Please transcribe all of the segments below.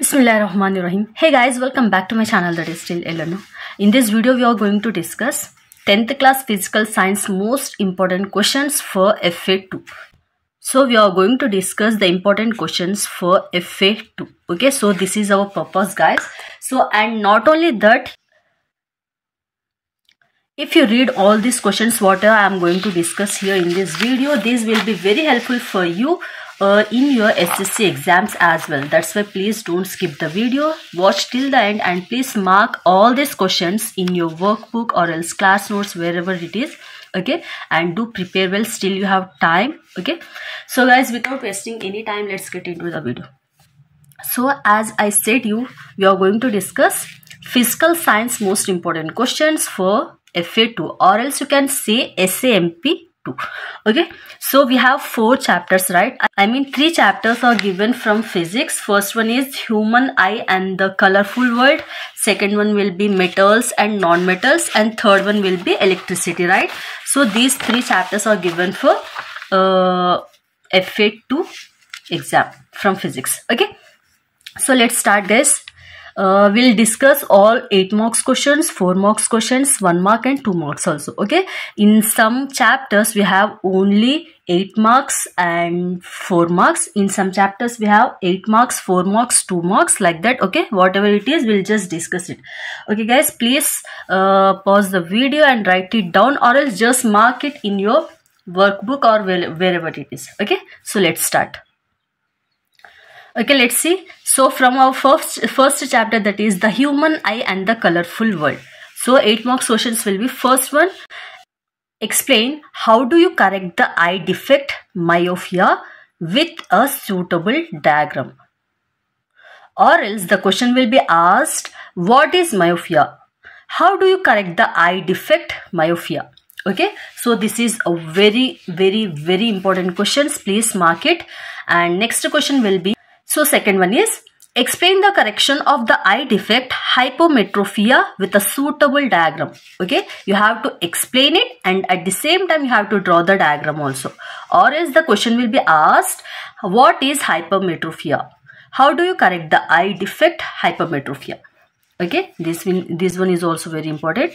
Bismillahirrahmanirrahim. Hey guys, welcome back to my channel that is Still A Learner. In this video, we are going to discuss 10th class physical science most important questions for FA2. So we are going to discuss the important questions for FA2. Okay, so this is our purpose guys. So and not only that, if you read all these questions what I am going to discuss here in this video, this will be very helpful for you uh, in your SSC exams as well. That's why please don't skip the video. Watch till the end and please mark all these questions in your workbook or else class notes wherever it is. Okay, and do prepare well. Still you have time. Okay, so guys, without wasting any time, let's get into the video. So as I said you, we are going to discuss physical science most important questions for FA2 or else you can say SAMP okay? So we have four chapters right? I mean three chapters are given from physics. First one is human eye and the colorful world. Second one will be metals and non-metals. And third one will be electricity right? So these three chapters are given for uh, fa2 exam from physics. Okay? So let's start guys uh, we'll discuss all 8 marks questions 4 marks questions 1 mark and 2 marks also okay? In some chapters we have only 8 marks and 4 marks. In some chapters we have 8 marks 4 marks 2 marks like that okay? Whatever it is we'll just discuss it. Okay guys please uh, pause the video and write it down or else just mark it in your workbook or wherever it is okay? So let's start okay let's see. So from our first first chapter that is the human eye and the colorful world. So eight marks questions will be first one explain how do you correct the eye defect myopia with a suitable diagram? Or else the question will be asked what is myopia? How do you correct the eye defect myopia? Okay so this is a very very very important questions. Please mark it. And next question will be so second one is explain the correction of the eye defect hypermetropia with a suitable diagram. Okay, you have to explain it and at the same time you have to draw the diagram also. Or else the question will be asked what is hypermetropia? How do you correct the eye defect hypermetropia? Okay, this one, this one is also very important.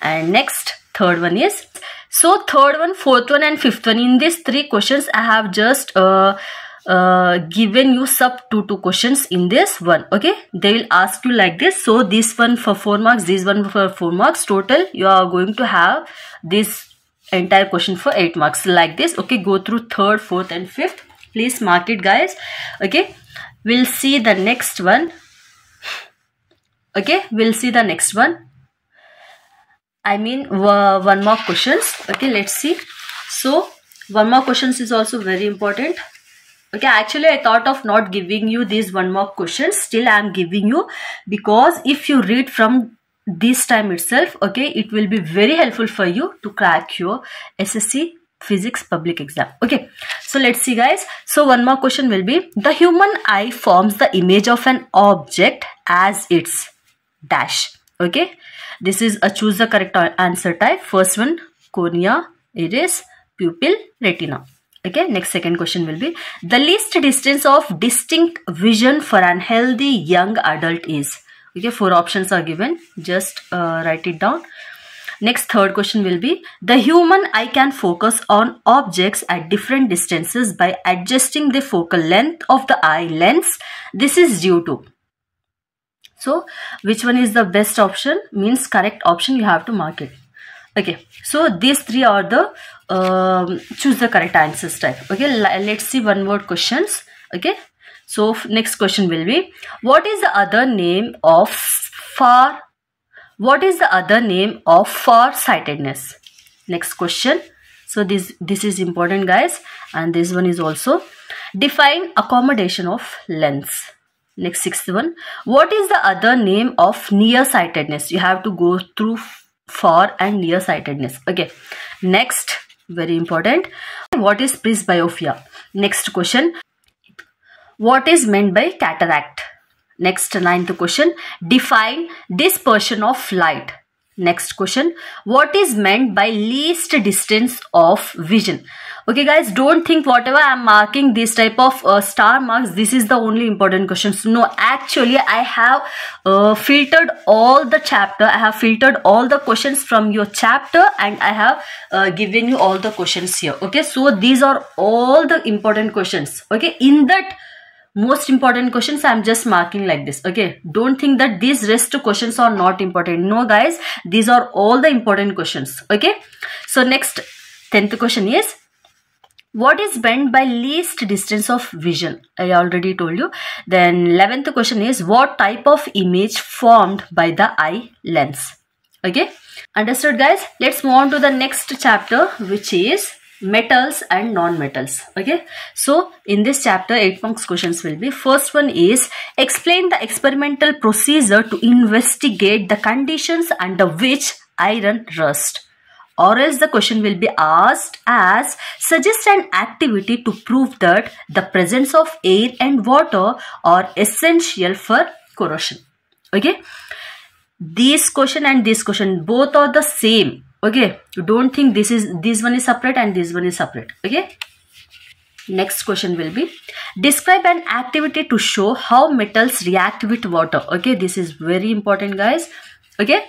And next third one is so third one, fourth one and fifth one in these three questions I have just uh, uh, given you sub 2 2 questions in this one okay? They will ask you like this. So this one for 4 marks this one for 4 marks total you are going to have this entire question for 8 marks. Like this okay? Go through third fourth and fifth. Please mark it guys okay? We'll see the next one okay? We'll see the next one. I mean one more questions okay? Let's see. So one more questions is also very important okay actually i thought of not giving you these one more questions. Still i am giving you because if you read from this time itself okay it will be very helpful for you to crack your ssc physics public exam. Okay so let's see guys. So one more question will be the human eye forms the image of an object as its dash. Okay this is a choose the correct answer type. First one cornea iris pupil retina okay next second question will be the least distance of distinct vision for an healthy young adult is? Okay four options are given. Just uh, write it down. Next third question will be the human eye can focus on objects at different distances by adjusting the focal length of the eye lens. This is due to. So which one is the best option? Means correct option you have to mark it okay. So these three are the um, choose the correct answers type. Okay. Let's see one more questions. Okay. So next question will be what is the other name of far what is the other name of far sightedness next question. So this this is important guys. And this one is also define accommodation of lens. Next sixth one. What is the other name of nearsightedness? You have to go through far and nearsightedness. Okay. Next very important. What is presbyopia? Next question. What is meant by cataract? Next ninth question. Define dispersion of light Next question. What is meant by least distance of vision? Okay guys, don't think whatever I'm marking this type of uh, star marks, this is the only important questions. No, actually I have uh, filtered all the chapter. I have filtered all the questions from your chapter and I have uh, given you all the questions here. Okay, so these are all the important questions. Okay, in that most important questions i'm just marking like this okay? Don't think that these rest questions are not important. No guys these are all the important questions okay? So next 10th question is what is meant by least distance of vision? I already told you. Then 11th question is what type of image formed by the eye lens? Okay? Understood guys? Let's move on to the next chapter which is metals and non-metals okay? So in this chapter 8 marks questions will be first one is explain the experimental procedure to investigate the conditions under which iron rust. Or else the question will be asked as suggest an activity to prove that the presence of air and water are essential for corrosion okay? This question and this question both are the same okay don't think this is this one is separate and this one is separate. Okay? Next question will be describe an activity to show how metals react with water. Okay this is very important guys. Okay?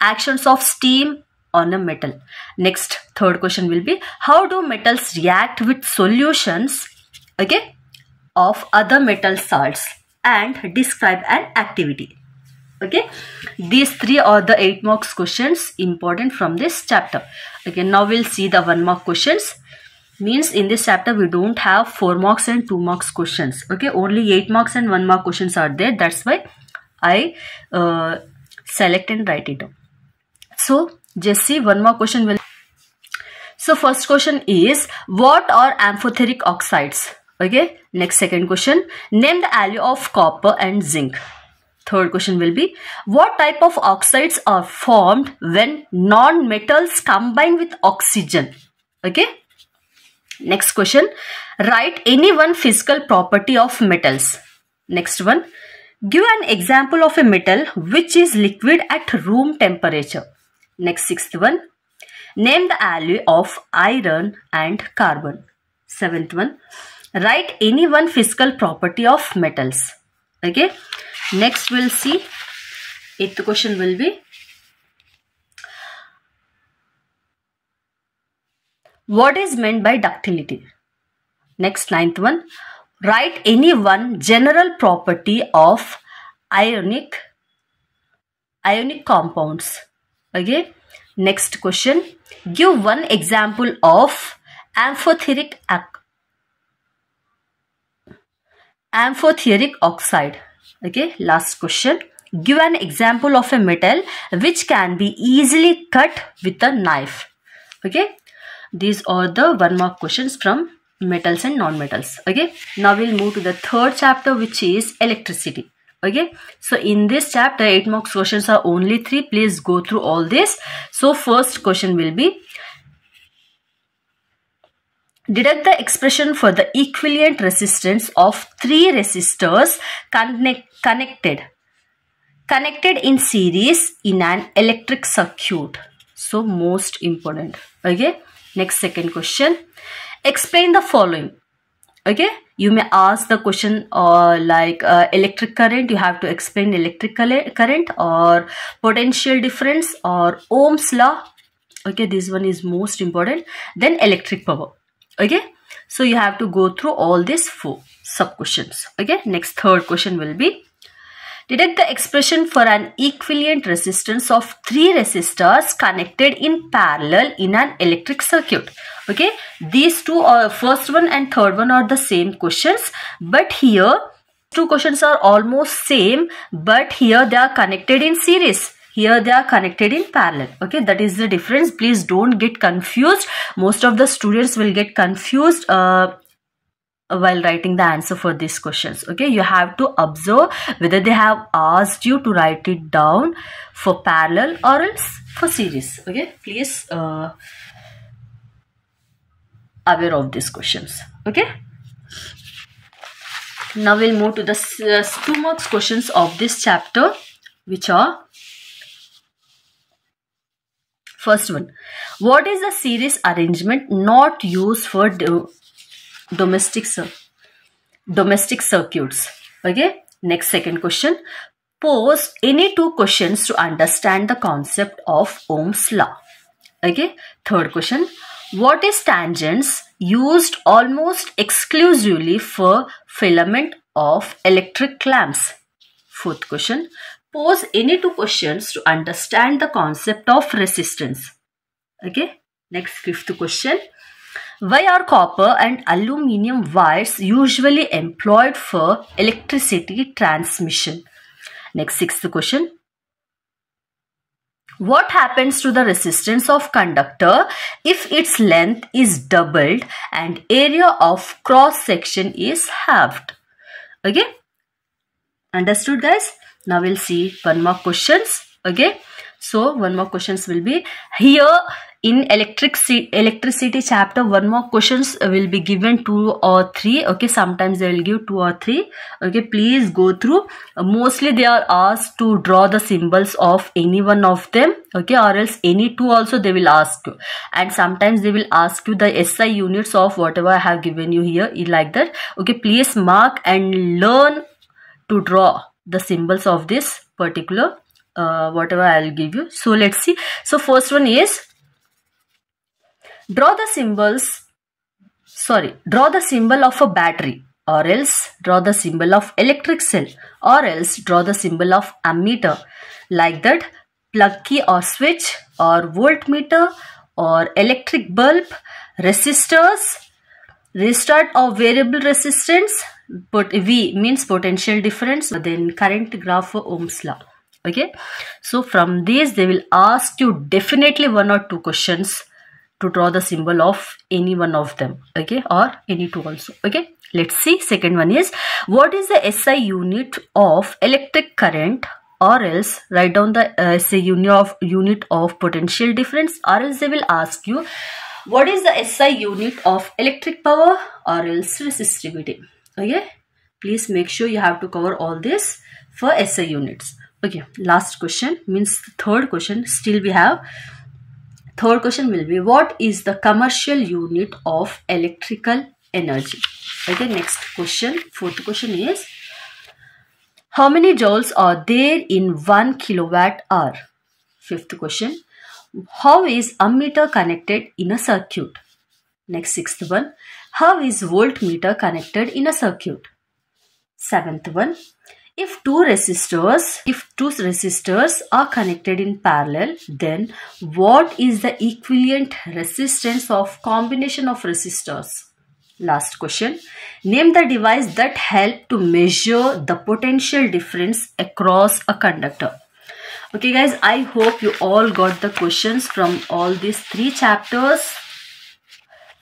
Actions of steam on a metal. Next third question will be how do metals react with solutions okay of other metal salts? And describe an activity okay? These three are the eight marks questions important from this chapter. Okay now we'll see the one mark questions. Means in this chapter we don't have four marks and two marks questions. Okay only eight marks and one mark questions are there. That's why i uh, select and write it so just see one more question will so first question is what are amphoteric oxides? Okay next second question. Name the alloy of copper and zinc Third question will be, what type of oxides are formed when non-metals combine with oxygen? Okay. Next question, write any one physical property of metals. Next one, give an example of a metal which is liquid at room temperature. Next sixth one, name the alloy of iron and carbon. Seventh one, write any one physical property of metals. Okay. Next we'll see, eighth question will be, what is meant by ductility? Next ninth one, write any one general property of ionic ionic compounds. Okay. Next question, give one example of amphoteric amphoteric oxide okay last question. Give an example of a metal which can be easily cut with a knife. Okay these are the one mark questions from metals and non-metals. Okay now we'll move to the third chapter which is electricity. Okay so in this chapter 8 marks questions are only 3 please go through all this. So first question will be Deduct the expression for the equivalent resistance of three resistors connect, connected connected in series in an electric circuit. So most important. Okay. Next second question. Explain the following. Okay. You may ask the question uh, like uh, electric current. You have to explain electric current or potential difference or Ohm's law. Okay. This one is most important. Then electric power okay? So you have to go through all these four sub questions. Okay? Next third question will be detect the expression for an equivalent resistance of three resistors connected in parallel in an electric circuit. Okay? These two are first one and third one are the same questions but here two questions are almost same but here they are connected in series here they are connected in parallel. Okay that is the difference. Please don't get confused. Most of the students will get confused uh, while writing the answer for these questions. Okay you have to observe whether they have asked you to write it down for parallel or else for series. Okay please uh, aware of these questions. Okay. Now we'll move to the uh, two marks questions of this chapter which are first one. What is the series arrangement not used for do domestic domestic circuits? Okay next second question. Pose any two questions to understand the concept of ohm's law. Okay third question. What is tungsten used almost exclusively for filament of electric lamps fourth question pose any two questions to understand the concept of resistance okay next fifth question why are copper and aluminium wires usually employed for electricity transmission? Next, sixth question. What happens to the resistance of conductor if its length is doubled and area of cross section is halved? Okay? Understood guys? Now we'll see one more questions. Okay? So one more questions will be here in electric electricity chapter one more questions will be given two or three okay sometimes they will give two or three okay please go through mostly they are asked to draw the symbols of any one of them okay or else any two also they will ask you and sometimes they will ask you the SI units of whatever I have given you here like that okay please mark and learn to draw the symbols of this particular uh, whatever I'll give you. So let's see. So first one is Draw the symbols, sorry, draw the symbol of a battery or else draw the symbol of electric cell or else draw the symbol of ammeter. Like that plug key or switch or voltmeter or electric bulb resistors rheostat or variable resistance but v means potential difference then current graph for ohm's law. Okay? So from this they will ask you definitely one or two questions to draw the symbol of any one of them. Okay? Or any two also. Okay? Let's see. Second one is what is the SI unit of electric current? Or else write down the uh, SI unit of unit of potential difference. Or else they will ask you what is the SI unit of electric power? Or else resistivity okay please make sure you have to cover all this for SI units okay last question means third question still we have Third question will be what is the commercial unit of electrical energy? Okay, next question. Fourth question is how many joules are there in 1 kilowatt hour? Fifth question. How is ammeter connected in a circuit? Next sixth one. How is voltmeter connected in a circuit? Seventh one if two resistors if two resistors are connected in parallel then what is the equivalent resistance of combination of resistors? Last question name the device that help to measure the potential difference across a conductor. Okay guys i hope you all got the questions from all these three chapters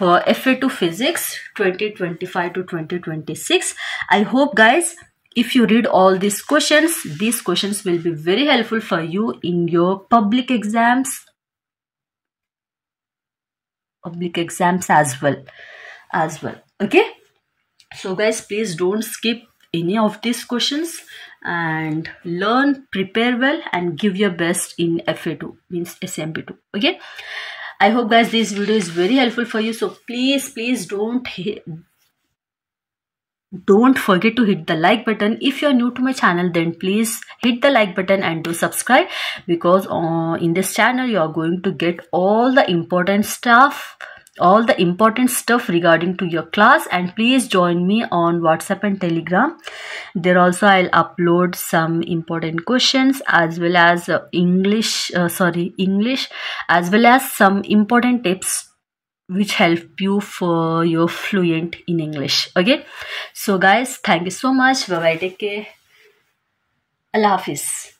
for FA2 Physics 2025 to 2026. I hope guys if you read all these questions these questions will be very helpful for you in your public exams. Public exams as well as well. Okay? So guys please don't skip any of these questions and learn prepare well and give your best in fa2 means smp2 okay i hope guys this video is very helpful for you. So please please don't don't forget to hit the like button. If you're new to my channel then please hit the like button and do subscribe because uh, in this channel you are going to get all the important stuff all the important stuff regarding to your class and please join me on whatsapp and telegram. There also i'll upload some important questions as well as uh, english uh, sorry english as well as some important tips which help you for your fluent in english. Okay? So guys thank you so much. Bye bye take care. Allah hafiz